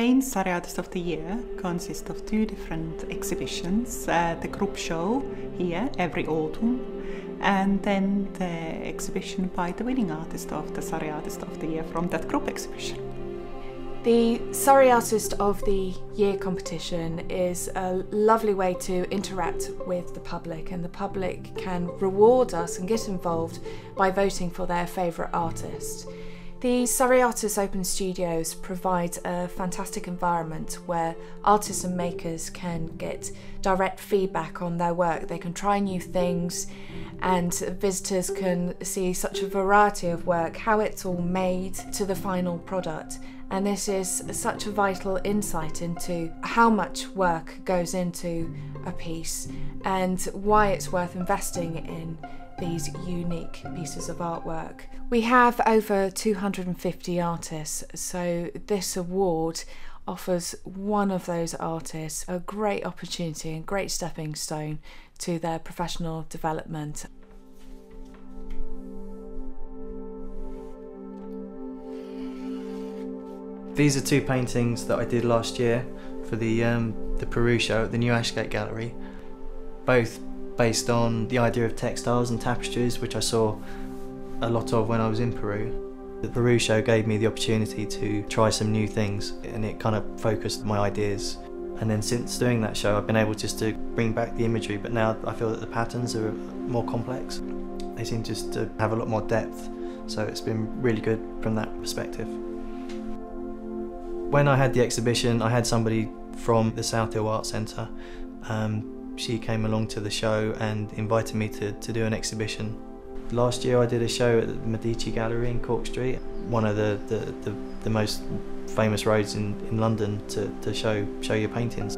campaign, Surrey Artist of the Year, consists of two different exhibitions. Uh, the group show here every autumn, and then the exhibition by the winning artist of the Surrey Artist of the Year from that group exhibition. The Surrey Artist of the Year competition is a lovely way to interact with the public, and the public can reward us and get involved by voting for their favourite artist. The Artists Open Studios provide a fantastic environment where artists and makers can get direct feedback on their work. They can try new things, and visitors can see such a variety of work, how it's all made to the final product. And this is such a vital insight into how much work goes into a piece and why it's worth investing in these unique pieces of artwork. We have over 250 artists, so this award offers one of those artists a great opportunity and great stepping stone to their professional development. These are two paintings that I did last year for the um, the Peru show at the New Ashgate Gallery. Both based on the idea of textiles and tapestries, which I saw a lot of when I was in Peru. The Peru show gave me the opportunity to try some new things and it kind of focused my ideas. And then since doing that show, I've been able just to bring back the imagery, but now I feel that the patterns are more complex. They seem just to have a lot more depth, so it's been really good from that perspective. When I had the exhibition, I had somebody from the South Hill Art Centre um, she came along to the show and invited me to, to do an exhibition. Last year I did a show at the Medici Gallery in Cork Street, one of the, the, the, the most famous roads in, in London to, to show, show your paintings.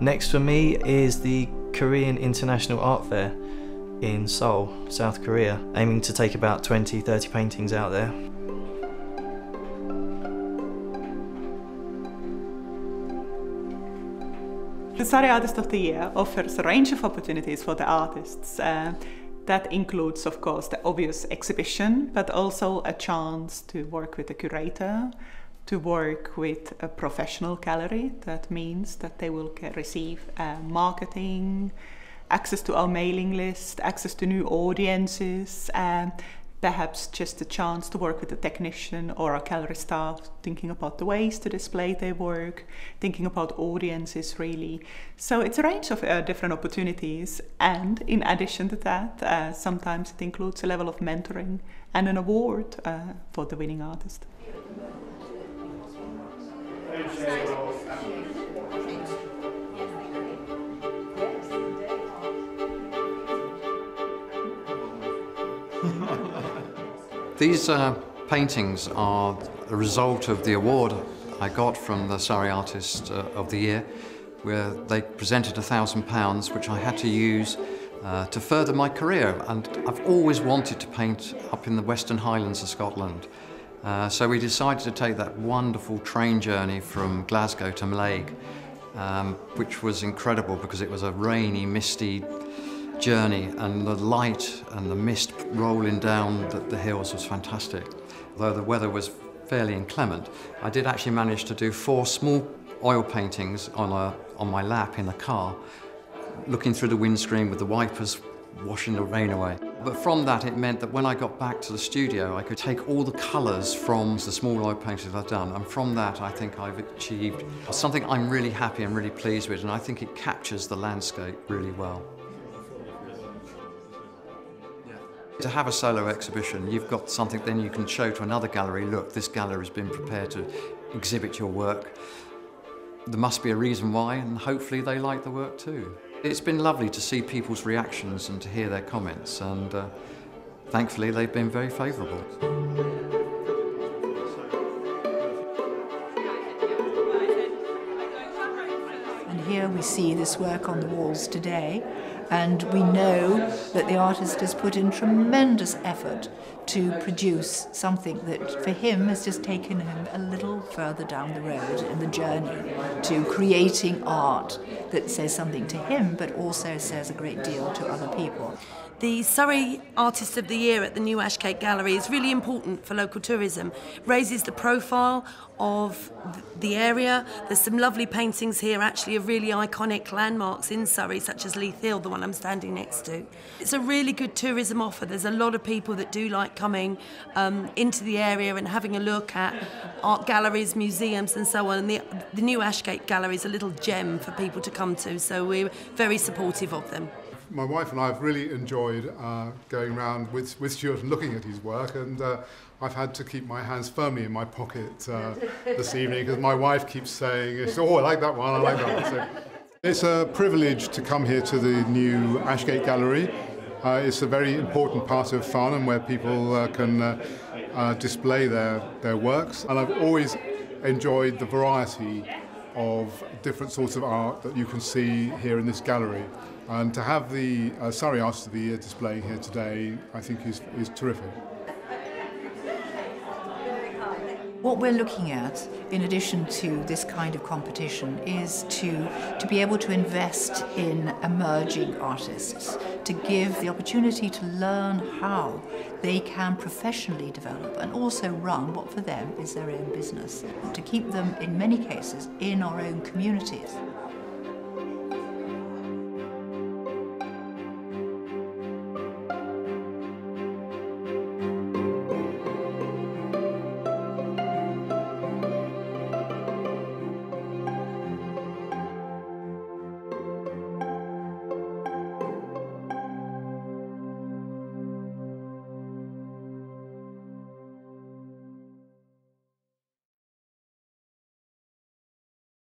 Next for me is the Korean International Art Fair in Seoul, South Korea, aiming to take about 20, 30 paintings out there. The Surrey Artist of the Year offers a range of opportunities for the artists. Uh, that includes, of course, the obvious exhibition, but also a chance to work with a curator, to work with a professional gallery. That means that they will receive uh, marketing, access to our mailing list, access to new audiences, um, perhaps just a chance to work with a technician or a gallery staff thinking about the ways to display their work, thinking about audiences really. So it's a range of uh, different opportunities and in addition to that, uh, sometimes it includes a level of mentoring and an award uh, for the winning artist. These uh, paintings are a result of the award I got from the Surrey Artist uh, of the Year, where they presented a thousand pounds, which I had to use uh, to further my career. And I've always wanted to paint up in the Western Highlands of Scotland. Uh, so we decided to take that wonderful train journey from Glasgow to Mallaig, um, which was incredible because it was a rainy, misty journey and the light and the mist rolling down the, the hills was fantastic. Although the weather was fairly inclement, I did actually manage to do four small oil paintings on, a, on my lap in the car, looking through the windscreen with the wipers washing the rain away. But from that, it meant that when I got back to the studio, I could take all the colours from the small oil paintings I've done, and from that, I think I've achieved something I'm really happy and really pleased with, and I think it captures the landscape really well. To have a solo exhibition, you've got something then you can show to another gallery, look, this gallery's been prepared to exhibit your work. There must be a reason why, and hopefully they like the work too. It's been lovely to see people's reactions and to hear their comments, and uh, thankfully they've been very favourable. And here we see this work on the walls today, and we know that the artist has put in tremendous effort to produce something that for him has just taken him a little further down the road in the journey to creating art that says something to him but also says a great deal to other people. The Surrey Artist of the Year at the New Ashgate Gallery is really important for local tourism. It raises the profile of the area. There's some lovely paintings here, actually, of really iconic landmarks in Surrey, such as Leith Hill, the one I'm standing next to. It's a really good tourism offer. There's a lot of people that do like coming um, into the area and having a look at art galleries, museums, and so on. And the, the New Ashgate Gallery is a little gem for people to come to, so we're very supportive of them my wife and I have really enjoyed uh, going around with, with Stuart and looking at his work, and uh, I've had to keep my hands firmly in my pocket uh, this evening because my wife keeps saying, "Oh, I like that one. I like that one." So it's a privilege to come here to the new Ashgate Gallery. Uh, it's a very important part of Farnham where people uh, can uh, display their, their works, and I've always enjoyed the variety of different sorts of art that you can see here in this gallery. And to have the uh, Surrey Artist of the Year displaying here today, I think is, is terrific. What we're looking at, in addition to this kind of competition, is to, to be able to invest in emerging artists, to give the opportunity to learn how they can professionally develop and also run what for them is their own business, to keep them, in many cases, in our own communities.